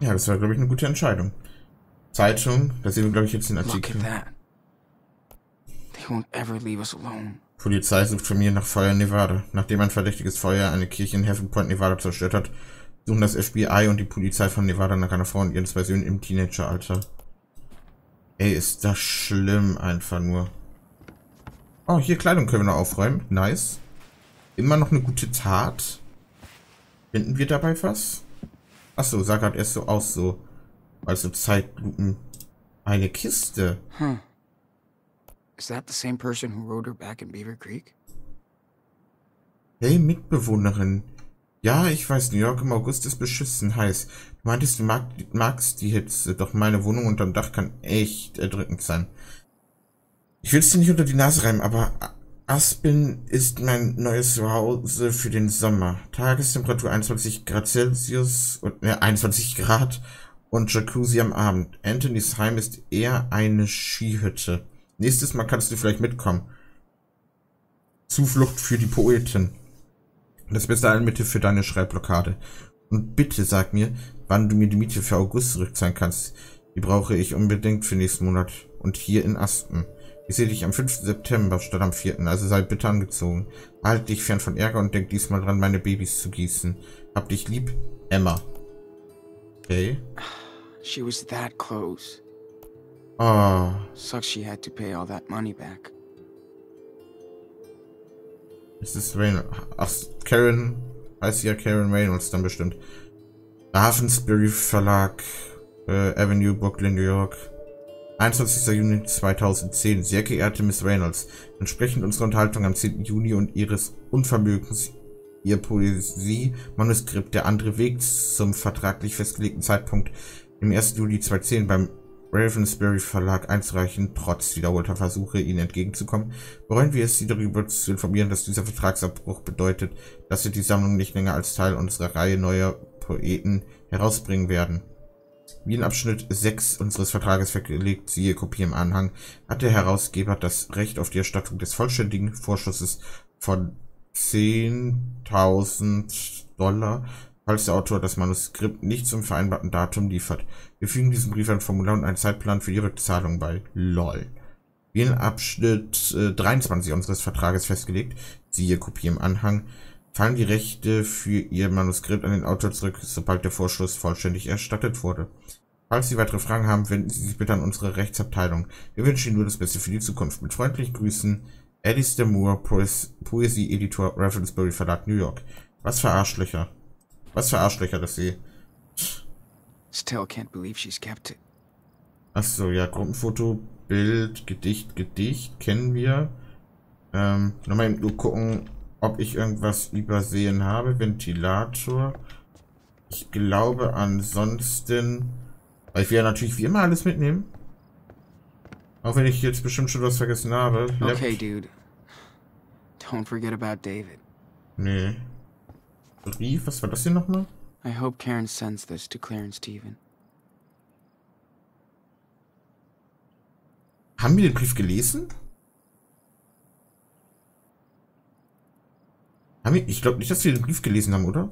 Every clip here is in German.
Ja, das war, glaube ich, eine gute Entscheidung. Zeitung, da sehen wir, glaube ich, jetzt den Artikel. at that. They won't ever leave us alone. Polizei sucht Familie nach Feuer in Nevada. Nachdem ein verdächtiges Feuer eine Kirche in Heaven Point, Nevada zerstört hat, suchen das FBI und die Polizei von Nevada nach einer Frau und ihren zwei Söhnen im Teenageralter. Ey, ist das schlimm einfach nur. Oh, hier Kleidung können wir noch aufräumen. Nice. Immer noch eine gute Tat. Finden wir dabei was? Achso, sah gerade erst so aus, so. Also Zeitlupen. Eine Kiste. Huh. Is that the same person who rode her back in Beaver Creek? Hey, Mitbewohnerin. Ja, ich weiß, New York im August ist beschissen heiß. Du meintest, du mag, magst die Hitze, doch meine Wohnung unterm Dach kann echt erdrückend sein. Ich will es dir nicht unter die Nase reiben, aber Aspen ist mein neues Zuhause für den Sommer. Tagestemperatur 21 Grad Celsius und ne, 21 Grad und Jacuzzi am Abend. Anthony's Heim ist eher eine Skihütte. Nächstes Mal kannst du vielleicht mitkommen. Zuflucht für die Poeten. Das beste Allmittel für deine Schreibblockade. Und bitte sag mir, wann du mir die Miete für August zurückzahlen kannst. Die brauche ich unbedingt für nächsten Monat. Und hier in Aspen. Ich sehe dich am 5. September statt am 4. Also sei bitte angezogen. Halt dich fern von Ärger und denk diesmal dran, meine Babys zu gießen. Hab dich lieb, Emma. Okay. She was that close. Oh. Sucks she had to pay all that money back. Es ist Reynolds. Ach, Karen. Heißt ja Karen Reynolds dann bestimmt. Ravensbury Verlag. Äh, Avenue, Brooklyn, New York. 21. Juni 2010. Sehr geehrte Miss Reynolds. Entsprechend unserer Unterhaltung am 10. Juni und Ihres Unvermögens, Ihr Poesie-Manuskript Der andere Weg zum vertraglich festgelegten Zeitpunkt im 1. Juli 2010 beim Ravensbury Verlag einzureichen, trotz wiederholter Versuche, ihnen entgegenzukommen, bereuen wir es, Sie darüber zu informieren, dass dieser Vertragsabbruch bedeutet, dass wir die Sammlung nicht länger als Teil unserer Reihe neuer Poeten herausbringen werden. Wie in Abschnitt 6 unseres Vertrages festgelegt, siehe Kopie im Anhang, hat der Herausgeber das Recht auf die Erstattung des vollständigen Vorschusses von 10.000 Dollar, falls der Autor das Manuskript nicht zum vereinbarten Datum liefert. Wir fügen diesem Brief ein Formular und einen Zeitplan für die Rückzahlung bei. LOL. Wie in Abschnitt äh, 23 unseres Vertrages festgelegt, siehe Kopie im Anhang, fallen die Rechte für Ihr Manuskript an den Autor zurück, sobald der Vorschuss vollständig erstattet wurde. Falls Sie weitere Fragen haben, wenden Sie sich bitte an unsere Rechtsabteilung. Wir wünschen Ihnen nur das Beste für die Zukunft. Mit freundlichen Grüßen, Alistair Moore, Poes Poesie-Editor, Ravensbury Verlag, New York. Was für Arschlöcher. Was für Arschlöcher, das Sie. Still can't believe she's kept it. Achso, ja, Gruppenfoto, Bild, Gedicht, Gedicht, kennen wir. Ähm, nochmal nur gucken, ob ich irgendwas übersehen habe. Ventilator. Ich glaube ansonsten... Weil ich will ja natürlich wie immer alles mitnehmen. Auch wenn ich jetzt bestimmt schon was vergessen habe. Lab- Okay, dude. Don't forget about David. Nee. Brief, was war das hier nochmal? I hope Karen sends this to Claire and Steven. Haben wir den Brief gelesen? Haben wir, ich glaube nicht, dass wir den Brief gelesen haben, oder?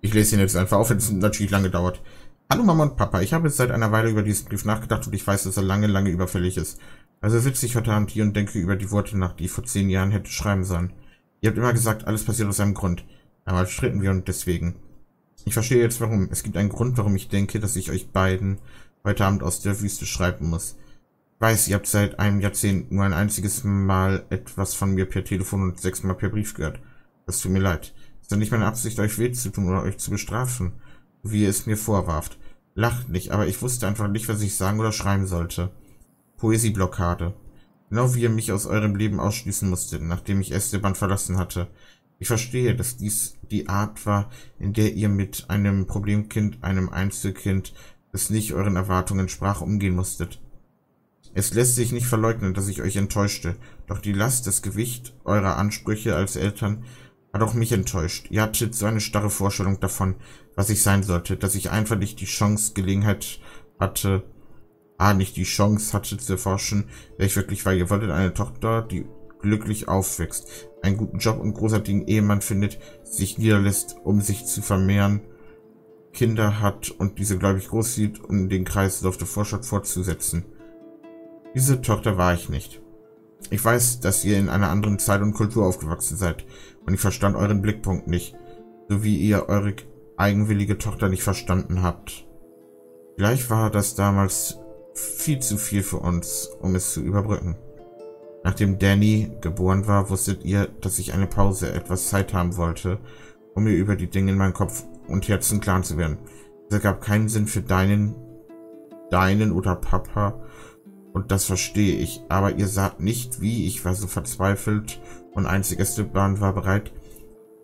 Ich lese ihn jetzt einfach auf, wenn es natürlich lange dauert. Hallo Mama und Papa, ich habe jetzt seit einer Weile über diesen Brief nachgedacht und ich weiß, dass er lange, lange überfällig ist. Also sitze ich heute Abend hier und denke über die Worte nach, die ich vor zehn Jahren hätte schreiben sollen. Ihr habt immer gesagt, alles passiert aus einem Grund. Einmal stritten wir und deswegen. Ich verstehe jetzt warum. Es gibt einen Grund, warum ich denke, dass ich euch beiden heute Abend aus der Wüste schreiben muss. Ich weiß, ihr habt seit einem Jahrzehnt nur ein einziges Mal etwas von mir per Telefon und sechsmal per Brief gehört. Das tut mir leid. Es ist nicht meine Absicht, euch weh zu tun oder euch zu bestrafen, wie ihr es mir vorwarft. Lacht nicht, aber ich wusste einfach nicht, was ich sagen oder schreiben sollte. Poesieblockade. Genau wie ihr mich aus eurem Leben ausschließen musstet, nachdem ich Esteban verlassen hatte. Ich verstehe, dass dies die Art war, in der ihr mit einem Problemkind, einem Einzelkind, das nicht euren Erwartungen entsprach, umgehen musstet. Es lässt sich nicht verleugnen, dass ich euch enttäuschte, doch die Last, das Gewicht eurer Ansprüche als Eltern hat auch mich enttäuscht. Ihr hattet so eine starre Vorstellung davon, was ich sein sollte, dass ich einfach nicht die Chance, Gelegenheit hatte, ah, nicht die Chance hatte zu erforschen, wer ich wirklich war. Ihr wolltet eine Tochter, die glücklich aufwächst, einen guten Job und großartigen Ehemann findet, sich niederlässt, um sich zu vermehren. Kinder hat und diese gläubig großzieht, um den Kreislauf der Fortschritt fortzusetzen. Diese Tochter war ich nicht. Ich weiß, dass ihr in einer anderen Zeit und Kultur aufgewachsen seid und ich verstand euren Blickpunkt nicht, so wie ihr eure eigenwillige Tochter nicht verstanden habt. Vielleicht war das damals viel zu viel für uns, um es zu überbrücken. Nachdem Danny geboren war, wusstet ihr, dass ich eine Pause, etwas Zeit haben wollte, um mir über die Dinge in meinem Kopf und Herzen klar zu werden. Es ergab keinen Sinn für deinen, deinen oder Papa, und das verstehe ich, aber ihr sagt nicht wie, ich war so verzweifelt und einzig Esteban war bereit,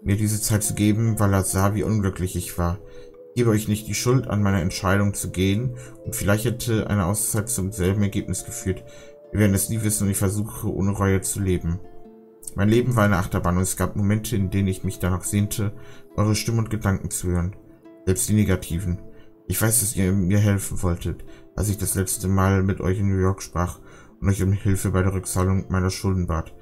mir diese Zeit zu geben, weil er sah, wie unglücklich ich war. Ich gebe euch nicht die Schuld an meiner Entscheidung zu gehen und vielleicht hätte eine Auszeit zum selben Ergebnis geführt. Wir werden es nie wissen und ich versuche, ohne Reue zu leben. Mein Leben war eine Achterbahn und es gab Momente, in denen ich mich danach sehnte, eure Stimme und Gedanken zu hören. Selbst die negativen. Ich weiß, dass ihr mir helfen wolltet, als ich das letzte Mal mit euch in New York sprach und euch um Hilfe bei der Rückzahlung meiner Schulden bat.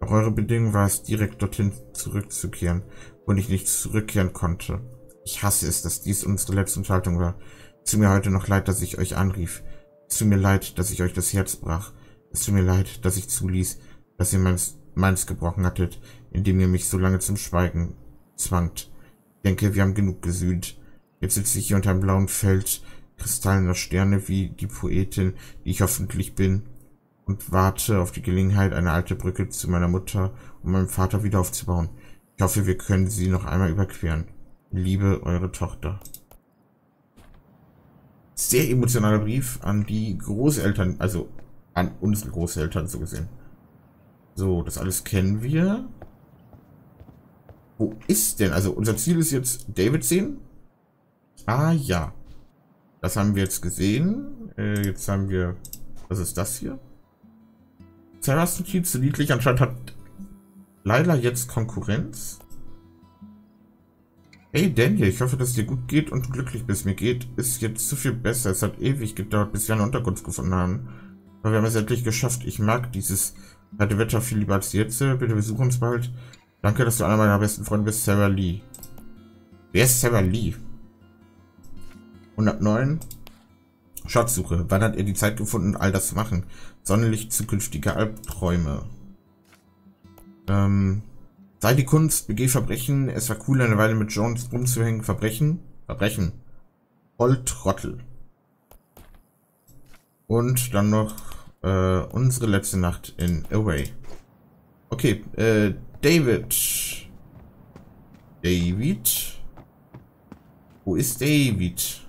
Doch eure Bedingung war es, direkt dorthin zurückzukehren, wo ich nicht zurückkehren konnte. Ich hasse es, dass dies unsere letzte Unterhaltung war. Es tut mir heute noch leid, dass ich euch anrief. Es tut mir leid, dass ich euch das Herz brach. Es tut mir leid, dass ich zuließ, dass ihr meins, meins gebrochen hattet, indem ihr mich so lange zum Schweigen zwangt. Ich denke, wir haben genug gesühnt. Jetzt sitze ich hier unter einem blauen Feld kristallener Sterne wie die Poetin, die ich hoffentlich bin, und warte auf die Gelegenheit, eine alte Brücke zu meiner Mutter und meinem Vater wieder aufzubauen. Ich hoffe, wir können sie noch einmal überqueren. Liebe, eure Tochter. Sehr emotionaler Brief an die Großeltern, also an unsere Großeltern so gesehen. So, das alles kennen wir. Wo ist denn? Also unser Ziel ist jetzt David sehen. Ah ja. Das haben wir jetzt gesehen. Äh, jetzt haben wir... Was ist das hier? Sarahs Notiz, niedlich. Anscheinend hat Laila jetzt Konkurrenz. Hey Daniel, ich hoffe, dass es dir gut geht und du glücklich bist. Mir geht es jetzt zu viel besser. Es hat ewig gedauert, bis wir eine Unterkunft gefunden haben. Aber wir haben es endlich geschafft. Ich mag dieses kalte Wetter viel lieber als jetzt. Bitte besuch uns bald. Danke, dass du einer meiner besten Freunde bist, Sarah Lee. Wer ist Sarah Lee? 109. Schatzsuche. Wann hat er die Zeit gefunden, all das zu machen? Sonnenlicht zukünftige Albträume. Ähm, sei die Kunst, begeh Verbrechen. Es war cool, eine Weile mit Jones rumzuhängen. Verbrechen? Verbrechen. Volltrottel. Und dann noch äh, unsere letzte Nacht in Away. Okay, äh, David. David? Wo ist David?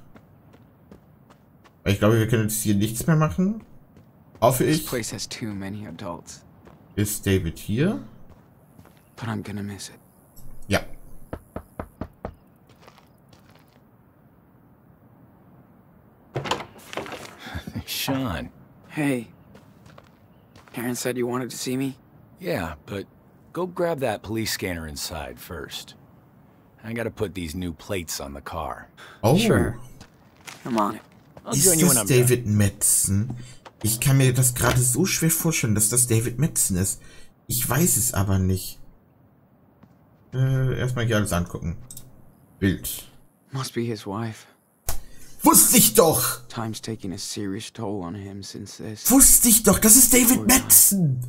Ich glaube, wir können jetzt hier nichts mehr machen. Hoffe ich. Ist David hier? Ja. Sean. Hey. Aaron said you wanted to see me? Yeah, but go grab that police scanner inside first. I gotta put these new plates on the car. Oh. Sure. I'm on it. Ist das David Metzen? Ich kann mir das gerade so schwer vorstellen, dass das David Metzen ist. Ich weiß es aber nicht. Äh, erstmal hier alles angucken. Bild. Must be his wife. Wusste ich doch! Time's taking a serious toll on him since this. Wusste ich doch, das ist David Metzen!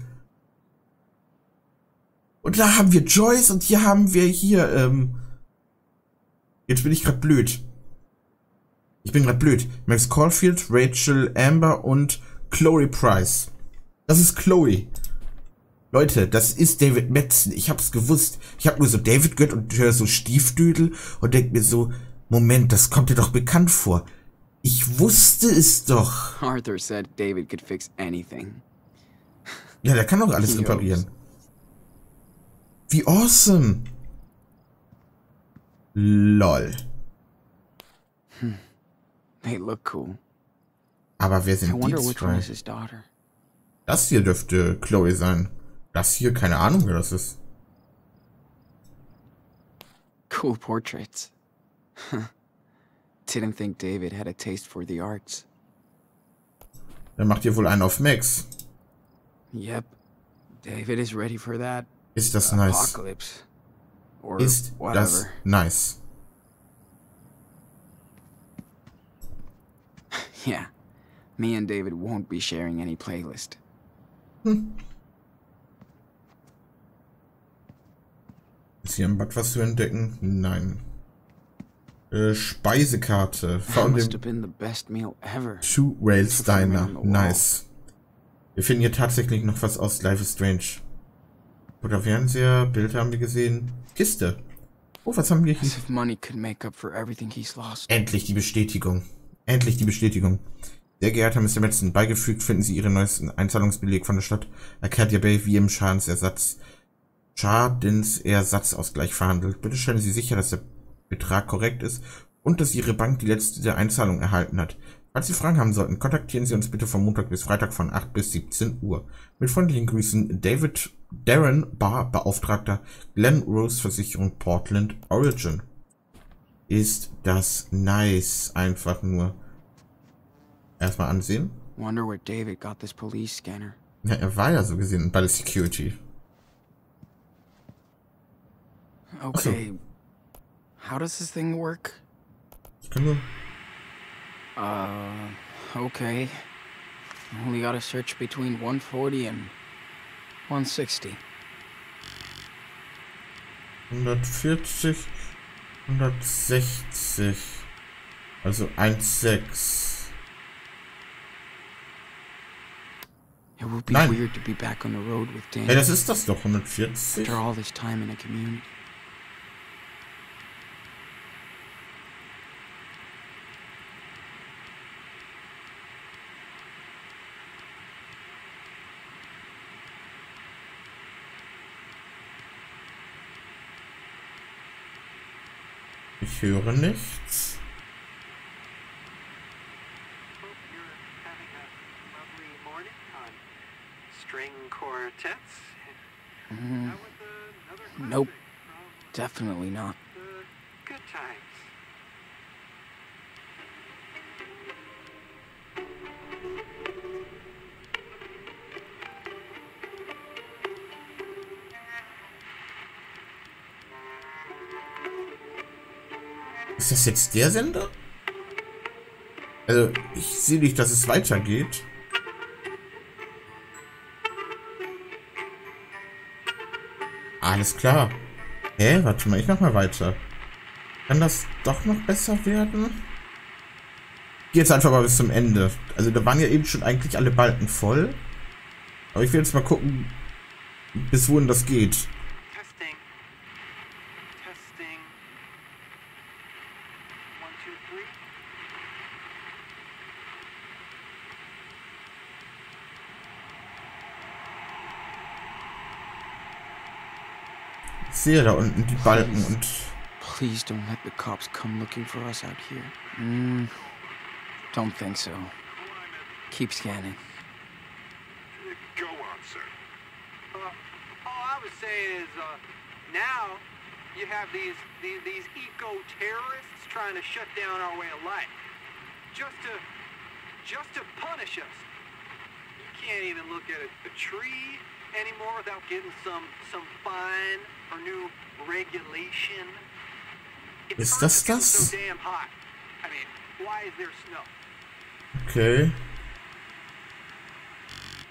Und da haben wir Joyce und hier haben wir hier, ähm... Jetzt bin ich gerade blöd. Ich bin gerade blöd. Max Caulfield, Rachel Amber und Chloe Price. Das ist Chloe. Leute, das ist David Metzen. Ich hab's gewusst. Ich hab nur so David gehört und höre so Stiefdüdel und denk mir so, Moment, das kommt dir doch bekannt vor. Ich wusste es doch. Arthur said David could fix anything. Ja, der kann doch alles reparieren. Wie awesome. Lol. They look cool. Aber wer sind die zwei? Das hier dürfte Chloe sein. Das hier, keine Ahnung, wer das ist. Cool portraits. Didn't think David had a taste for the arts. Dann macht ihr wohl einen auf Max. Yep. David is ready for that. Ist das nice? Ist das nice? Yeah. Me and David won't be sharing any playlist. Ist hier im Bad was zu entdecken? Nein. Äh, Speisekarte. Meal ever. Two Rails Diner. Nice. Wir finden hier tatsächlich noch was aus Life is Strange. Oder Fernseher, Bild haben wir gesehen. Kiste. Oh, was haben wir hier? Endlich die Bestätigung. Endlich die Bestätigung. Sehr geehrter Mr. Metzen, beigefügt finden Sie Ihren neuesten Einzahlungsbeleg von der Stadt Arcadia Bay wie im Schadensersatz. Schadensersatzausgleich verhandelt. Bitte stellen Sie sicher, dass der Betrag korrekt ist und dass Ihre Bank die letzte Einzahlung erhalten hat. Falls Sie Fragen haben sollten, kontaktieren Sie uns bitte von Montag bis Freitag von 8 bis 17 Uhr. Mit freundlichen Grüßen David Darren Barr, Beauftragter Glen Rose Versicherung Portland Origin. Ist das nice. Einfach nur. Erstmal ansehen. Wonder where David got this police scanner. Ja, er war ja so gesehen bei der Security. Okay. How does this thing work? Ich kann nur. Uh, okay. Only gotta search between 140 and 160. 140, 160. Also 1,6. It would be Nein. weird to be back on the road with Dan Hey, das ist das doch, 140. after all this time in a community. Ich höre nichts. Hope you're having a lovely morning on string quartets. Mm, How was another Nope. classic definitely not. Das jetzt der Sender? Also, ich sehe nicht, dass es weitergeht. Alles klar. Hä? Warte mal, ich mach mal weiter. Kann das doch noch besser werden? Jetzt einfach mal bis zum Ende. Also da waren ja eben schon eigentlich alle Balken voll. Aber ich will jetzt mal gucken, bis wohin das geht. Sehe da unten die Balken und Please don't let the cops come looking for us out here. Mm, don't think so. Keep scanning. Go on, sir. Uh, all I would say is, uh, now you have these these, these eco-terrorists trying to shut down our way of life, just to just to punish us. You can't even look at a, a tree anymore without getting some some fine or new regulation. It's Ist das because it's das? so damn hot. I mean, why is there snow? okay.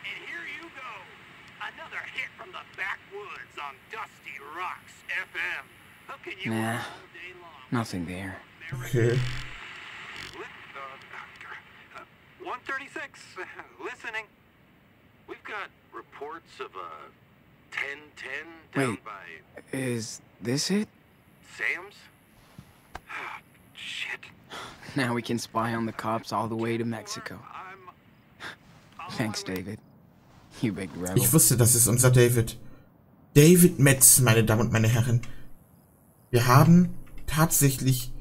And here you go. Another hit from the backwoods on Dusty Rocks FM. Hooking you Nah. all day long. Nothing there. Okay. Li- uh, uh, 136, listening. We've got reports of a 1010 down Wait. by Is this it? Sam's. Ah, Shit. Now we can spy on the cops all the way to Mexico. Thanks. David. You big rebel. Ich wusste, das ist unser David. David Metz, meine Damen und meine Herren. Wir haben tatsächlich...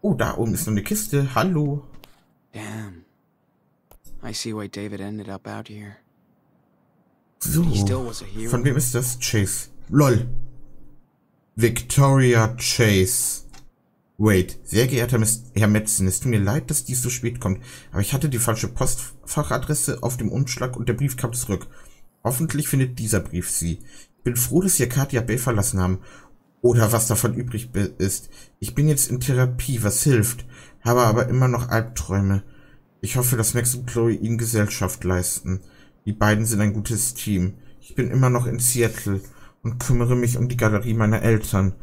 Oh, da oben ist noch eine Kiste. Hallo. Damn. I see why David ended up out here. So. Von wem ist das? Chase. LOL. Victoria Chase. Wait, sehr geehrter Mis- Herr Metzen, es tut mir leid, dass dies so spät kommt, aber ich hatte die falsche Postfachadresse auf dem Umschlag und der Brief kam zurück. Hoffentlich findet dieser Brief Sie. Ich bin froh, dass Sie Arcadia Bay verlassen haben. Oder was davon übrig ist. Ich bin jetzt in Therapie, was hilft, habe aber immer noch Albträume. Ich hoffe, dass Max und Chloe ihnen Gesellschaft leisten. Die beiden sind ein gutes Team. Ich bin immer noch in Seattle und kümmere mich um die Galerie meiner Eltern.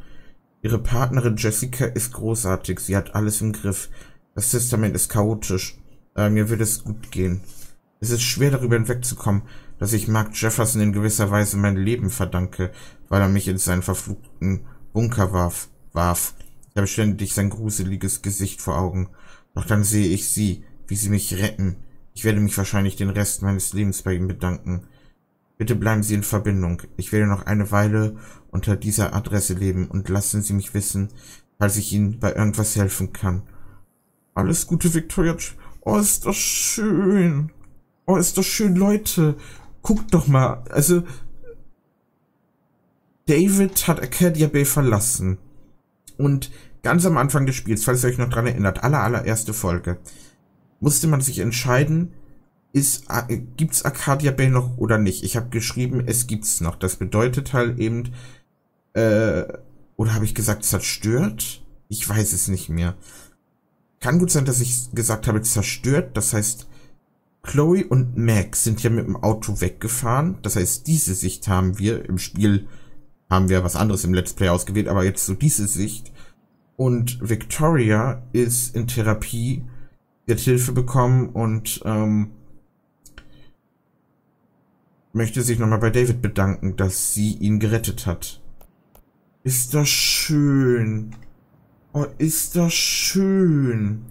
Ihre Partnerin Jessica ist großartig. Sie hat alles im Griff. Das Testament ist chaotisch. Aber mir wird es gut gehen. Es ist schwer darüber hinwegzukommen, dass ich Mark Jefferson in gewisser Weise mein Leben verdanke, weil er mich in seinen verfluchten Bunker warf. warf. Ich habe ständig sein gruseliges Gesicht vor Augen. Doch dann sehe ich sie, wie sie mich retten. Ich werde mich wahrscheinlich den Rest meines Lebens bei ihm bedanken. Bitte bleiben Sie in Verbindung. Ich werde noch eine Weile unter dieser Adresse leben und lassen Sie mich wissen, falls ich Ihnen bei irgendwas helfen kann. Alles Gute, Victoria. Oh, ist das schön. Oh, ist das schön, Leute. Guckt doch mal. Also, David hat Arcadia Bay verlassen. Und ganz am Anfang des Spiels, falls ihr euch noch dran erinnert, aller allererste Folge, musste man sich entscheiden, ist, äh, gibt's Arcadia Bay noch oder nicht? Ich habe geschrieben, es gibt's noch. Das bedeutet halt eben, äh, oder habe ich gesagt zerstört? Ich weiß es nicht mehr. Kann gut sein, dass ich gesagt habe zerstört. Das heißt, Chloe und Max sind ja mit dem Auto weggefahren. Das heißt, diese Sicht haben wir im Spiel, haben wir was anderes im Let's Play ausgewählt, aber jetzt so diese Sicht. Und Victoria ist in Therapie, hat Hilfe bekommen und ähm, möchte sich nochmal bei David bedanken, dass sie ihn gerettet hat. Ist das schön. Oh, ist das schön.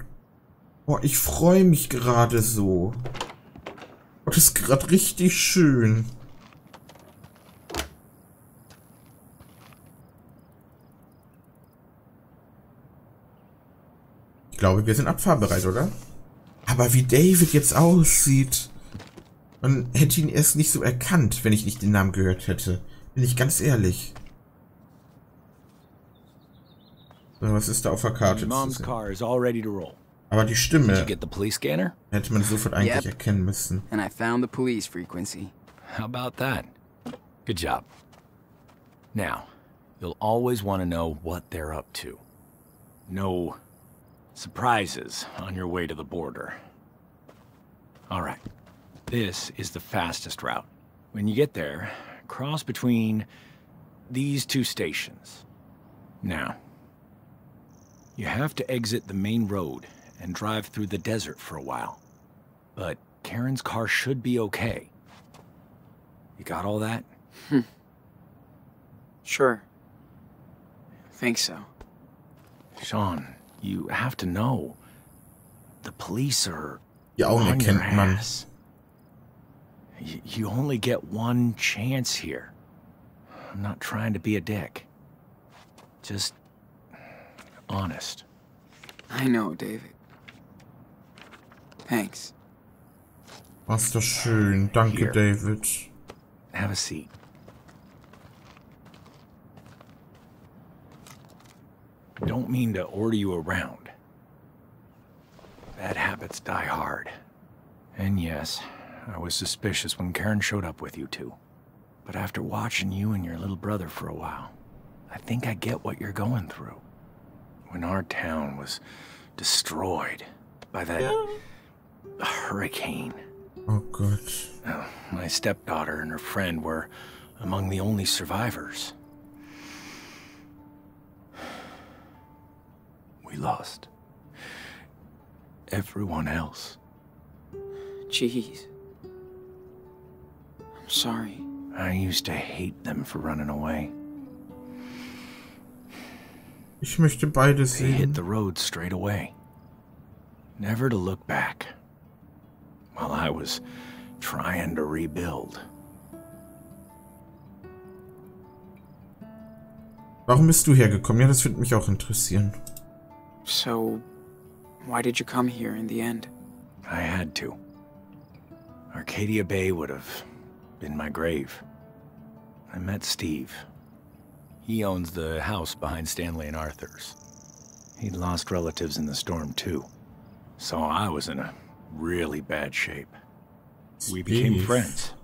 Oh, ich freue mich gerade so. Oh, das ist gerade richtig schön. Ich glaube, wir sind abfahrbereit, oder? Aber wie David jetzt aussieht. Man hätte ihn erst nicht so erkannt, wenn ich nicht den Namen gehört hätte. Bin ich ganz ehrlich. So, was ist da auf der Karte? Mom's car is all ready to roll. Aber die Stimme hätte man sofort eigentlich Yep. erkennen müssen. And I found the police frequency. How about that? Good job. Now, you'll always want to know what they're up to. No surprises on your way to the border. All right. This is the fastest route. When you get there, cross between these two stations. Now, you have to exit the main road and drive through the desert for a while. But Karen's car should be okay. You got all that? Hmm. Sure. Think so. Sean, you have to know. The police are Die Augen on your man. ass. You only get one chance here. I'm not trying to be a dick. Just honest. I know, David. Thanks. Was das schön. Danke, Hier. David. Have a seat. Don't mean to order you around. Bad habits die hard. And yes, I was suspicious when Karen showed up with you two. But after watching you and your little brother for a while, I think I get what you're going through. When our town was destroyed by that hurricane. Oh. Oh, my stepdaughter and her friend were among the only survivors. We lost everyone else. Jeez. I'm sorry. I used to hate them for running away. Ich möchte beide They hit the road straight away, never to look back. While I was trying to rebuild. Warum bist du hergekommen? Ja, das würde mich auch interessieren. So, why did you come here in the end? I had to. Arcadia Bay would have been my grave. I met Steve. He owns the house behind Stanley and Arthur's. He'd lost relatives in the storm, too. So I was in a really bad shape. We became Steve. friends.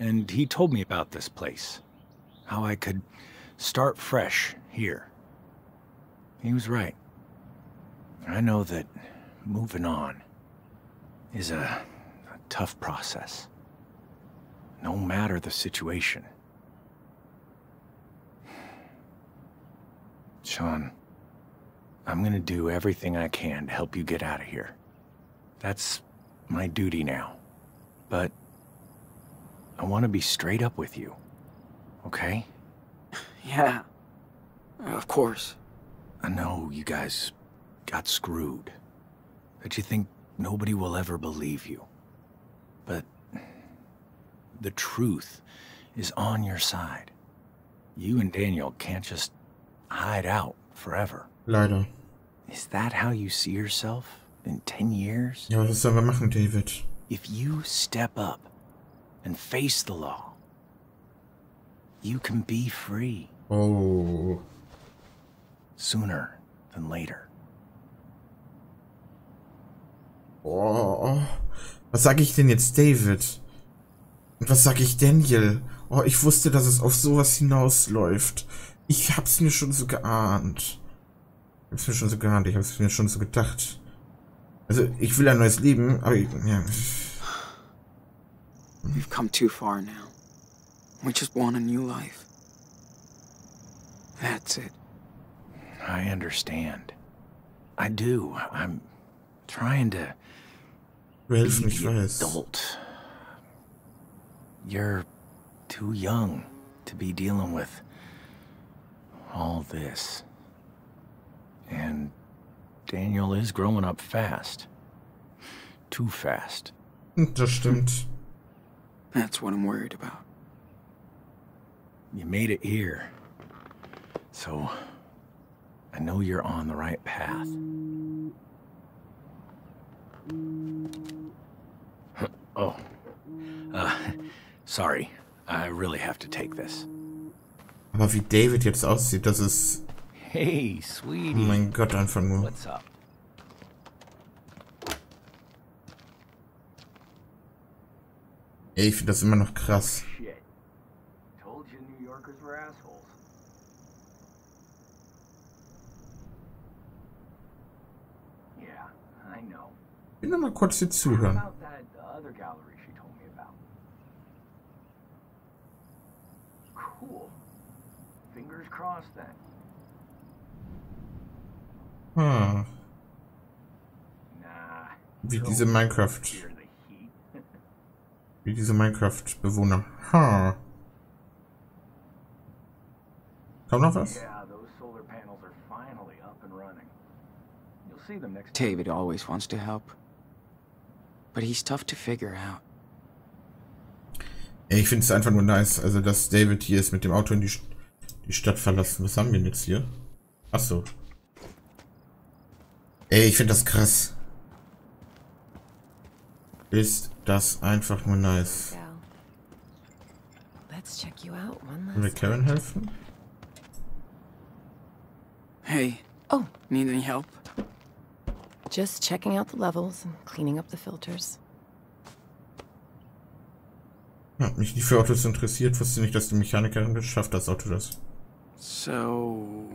And he told me about this place. How I could start fresh here. He was right. I know that moving on is a, a tough process. No matter the situation. Sean, I'm gonna do everything I can to help you get out of here. That's my duty now. But I want to be straight up with you. Okay? Yeah. Of course. I know you guys got screwed. That you think nobody will ever believe you. But the truth is on your side. You and Daniel can't just hide out forever. Leider. Is that how you see yourself in 10 years? Ja, was sollen wir machen, David? If you step up and face the law, you can be free Oh. sooner than later. Oh. Was sag ich denn jetzt David? Und was sag ich Daniel? Oh, ich wusste, dass es auf sowas hinausläuft. Ich hab's mir schon so geahnt. Ich hab's mir schon so geahnt, ich hab's mir schon so gedacht. Also, ich will ein neues Leben, aber ich, ja. We've come too far now. We just want a new life. That's it. I understand. I do. I'm trying to Du helfen, ich weiß. adult. You're too young to be dealing with all this. And Daniel is growing up fast. Too fast. Das stimmt. That's what I'm worried about. You made it here. So I know you're on the right path. Oh. Uh, sorry. I really have to take this. Aber wie David jetzt aussieht, das ist, Hey, oh sweetie. mein Gott, einfach nur. What's up? Ey, ich finde das immer noch krass. Shit. Told you New Yorkers were assholes. Yeah, I know. Ich will nur mal kurz hier zuhören. Then. Hm. Nah. Wie diese Minecraft, wie diese Minecraft-Bewohner. Hm. Kommt noch was? Yeah, those solar panels are finally up and running. You'll see them next David always wants to help. But he's tough to figure out. Ich finde es einfach nur nice, also dass David hier ist mit dem Auto in die, die Stadt verlassen. Was haben wir denn jetzt hier? Ach so. Ey, ich finde das krass. Ist das einfach nur nice. Gal. Let's check you out one Können wir Karen helfen? Hey, Oh, need any help? just checking out the levels and cleaning up the filters. Hat mich nie für Autos interessiert, wusste nicht, dass die Mechanikerin geschafft das Auto das. So.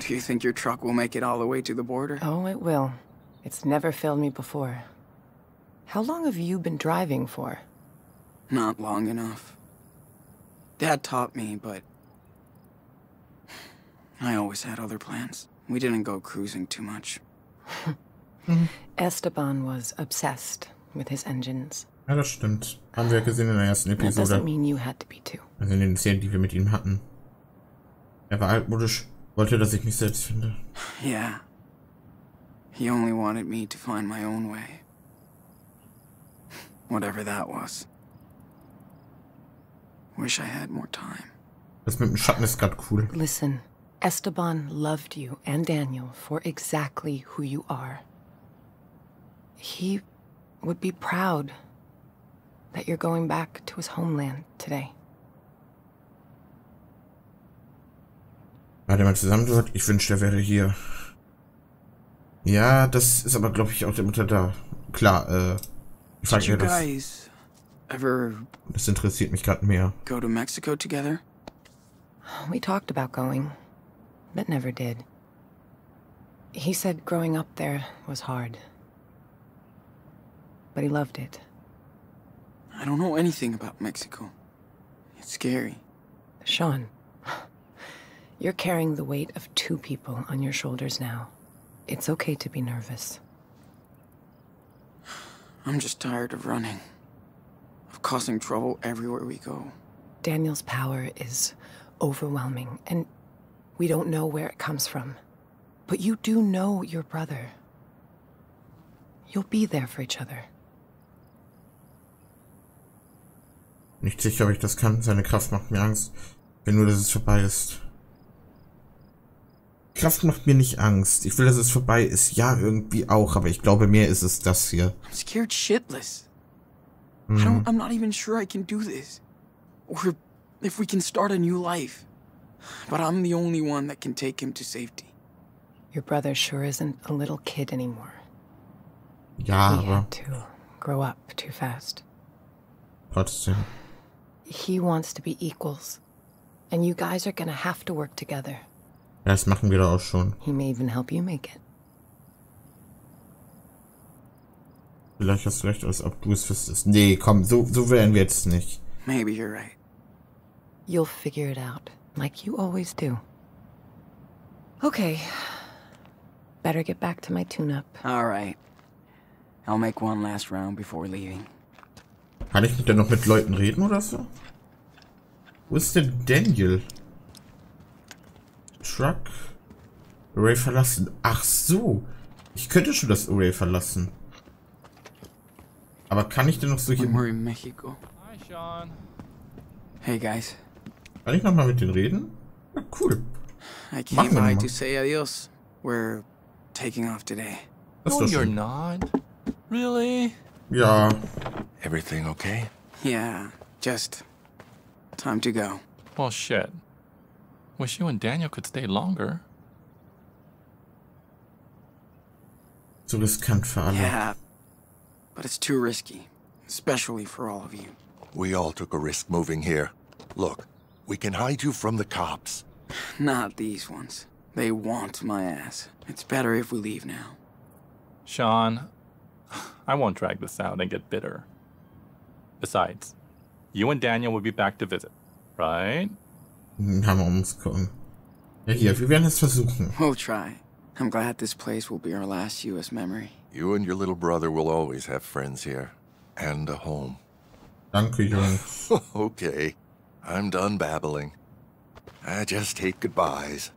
Do you think your truck will make it all the way to the border? Oh, it will. It's never failed me before. How long have you been driving for? Not long enough. Dad taught me, but. I always had other plans. We didn't go cruising too much. Esteban was obsessed with his engines. Ja, das stimmt. Haben wir gesehen in der ersten That doesn't mean you had to be too. Also in den Szenen, die wir mit ihm hatten. Er war altmodisch, wollte, dass ich mich selbst finde. Yeah. He only wanted me to find my own way. Whatever that was. Wish I had more time. Das mit dem Schatten ist gerade cool. Listen, Esteban loved you and Daniel for exactly who you are. He would be proud that you're going back to his homeland today. Warte mal zusammen dort. Ich wünschte, er wäre hier. Ja, das ist aber, glaube ich, auch der Mutter da. Klar, äh. Ich frage ja das. Das interessiert mich gerade mehr. go to Mexico together? We talked about going, but never did. He said growing up there was hard. but he loved it. I don't know anything about Mexico. It's scary. Sean, you're carrying the weight of two people on your shoulders now. It's okay to be nervous. I'm just tired of running. Of causing trouble everywhere we go. Daniel's power is overwhelming, and we don't know where it comes from. But you do know your brother. You'll be there for each other. Nicht sicher, ob ich das kann. Seine Kraft macht mir Angst. Wenn nur, dass es vorbei ist. Kraft macht mir nicht Angst. Ich will, dass es vorbei ist. Ja, irgendwie auch. Aber ich glaube, mehr ist es das hier. I'm scared shitless. I don't, I'm not even sure I can do this. Or if we can start a new life. But I'm the only one that can take him to safety. Your brother sure isn't a little kid anymore. Ja, he aber had to grow up too fast. trotzdem. He wants to be equals. And you guys are gonna have to work together. Das machen wir doch auch schon. He may even help you make it. Vielleicht hast du recht, als ob du es wüsstest. Nee, komm, so, so werden wir jetzt nicht. Maybe you're right. You'll figure it out, like you always do. Okay. Better get back to my tune-up. All right. I'll make one last round before leaving. Kann ich denn noch mit Leuten reden oder so? Wo ist denn Daniel? Truck. Array verlassen. Ach so. Ich könnte schon das Array verlassen. Aber kann ich denn noch so hier... When we're in Mexico. Hi, Sean. Hey guys, Kann ich noch mal mit denen reden? Ja, cool. I Machen came wir by mal. to say adios. We're taking off today. Das No, you're not. Really? Ja. Everything okay? Yeah, just time to go. Well, shit. Wish you and Daniel could stay longer. So riskant für alle. Yeah, but it's too risky, especially for all of you. We all took a risk moving here. Look, we can hide you from the cops. Not these ones. They want my ass. It's better if we leave now. Sean, I won't drag this out and get bitter. Besides, you and Daniel will be back to visit, right? Haben wir uns gucken. Ja, hier, wir werden es versuchen. We'll try. I'm glad this place will be our last U.S. memory. You and your little brother will always have friends here. And a home. Danke, Jungs. okay, I'm done babbling. I just hate goodbyes.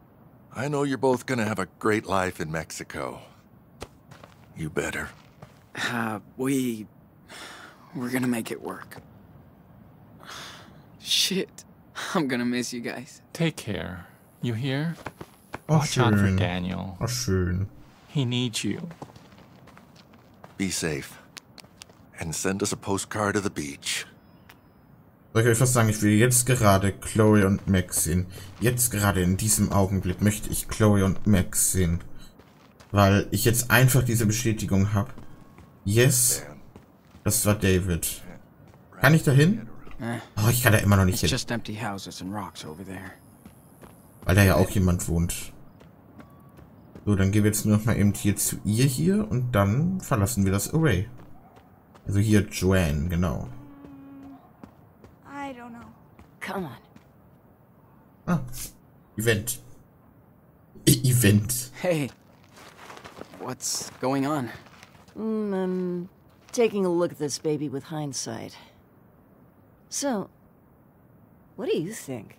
I know you're both gonna have a great life in Mexico. You better. Uh, we. We're gonna make it work. Shit. I'm gonna miss you guys. Take care. You hear? Oh, Watch out for schön. Daniel. Oh, schön. He needs you. Be safe. And send us a postcard of the beach. Soll ich euch was sagen? Ich will jetzt gerade Chloe und Max sehen. Jetzt gerade in diesem Augenblick möchte ich Chloe und Max sehen. Weil ich jetzt einfach diese Bestätigung habe. Yes, das war David. Kann ich da hin? Eh, Oh, ich kann da immer noch nicht hin. just empty houses and rocks over there. Weil da ja auch jemand wohnt. So, dann gehen wir jetzt nur noch mal eben hier zu ihr hier und dann verlassen wir das Array. Also hier Joanne, genau. I don't know. Come on. Ah, Event. E Event. Hey. What's going on? Mm, I'm taking a look at this baby with hindsight. So, what do you think?